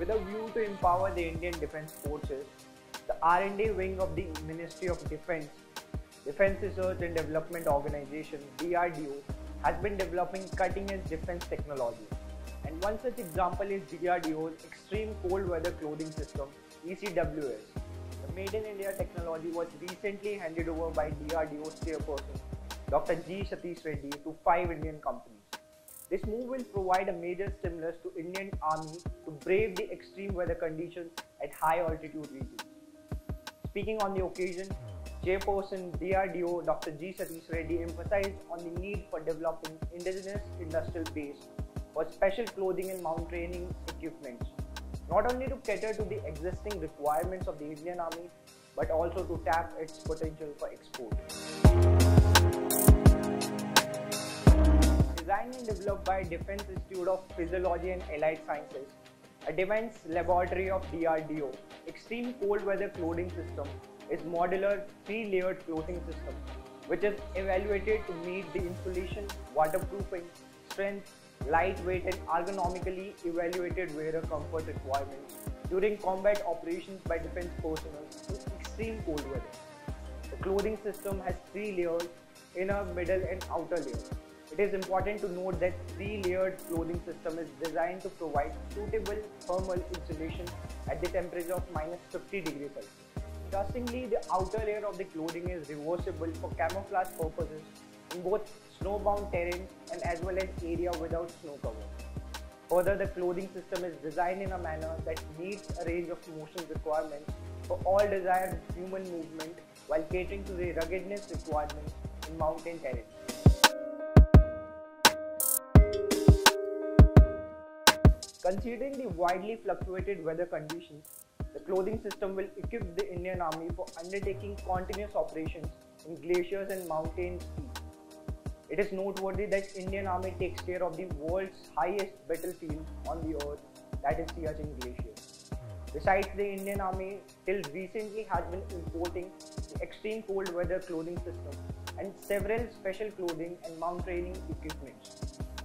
With a view to empower the Indian Defence Forces, the R&D wing of the Ministry of Defence, Defence Research and Development Organization DRDO, has been developing cutting-edge defence technology. And one such example is DRDO's Extreme Cold Weather Clothing System ECWS. The Made in India technology was recently handed over by DRDO's chairperson, Dr. G. Satish Reddy, to five Indian companies. This move will provide a major stimulus to Indian Army to brave the extreme weather conditions at high altitude regions. Speaking on the occasion, Chairperson DRDO Dr. G. Satish Reddy emphasized on the need for developing indigenous industrial base for special clothing and mountaineering equipment, not only to cater to the existing requirements of the Indian Army, but also to tap its potential for export. Developed by Defense Institute of Physiology and Allied Sciences, a defense laboratory of DRDO, Extreme Cold Weather Clothing System is modular three-layered clothing system which is evaluated to meet the insulation, waterproofing, strength, lightweight and ergonomically evaluated wearer comfort requirements during combat operations by defense personnel in extreme cold weather. The clothing system has three layers, inner, middle and outer layer. It is important to note that three-layered clothing system is designed to provide suitable thermal insulation at the temperature of minus 50 degrees Celsius. Interestingly, the outer layer of the clothing is reversible for camouflage purposes in both snowbound terrain and as well as area without snow cover. Further, the clothing system is designed in a manner that meets a range of motion requirements for all desired human movement while catering to the ruggedness requirements in mountain terrain. Considering the widely fluctuated weather conditions, the clothing system will equip the Indian Army for undertaking continuous operations in glaciers and mountain peaks. It is noteworthy that Indian Army takes care of the world's highest battlefield on the earth, that is Siachen Glacier. Besides, the Indian Army till recently has been importing the extreme cold weather clothing system and several special clothing and mountaineering equipment.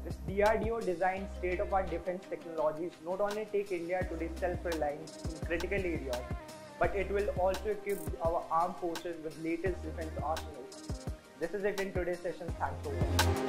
This DRDO designed state-of-art defense technologies not only take India to the self-reliance in critical areas, but it will also equip our armed forces with latest defense arsenals. This is it in today's session. Thanks for watching.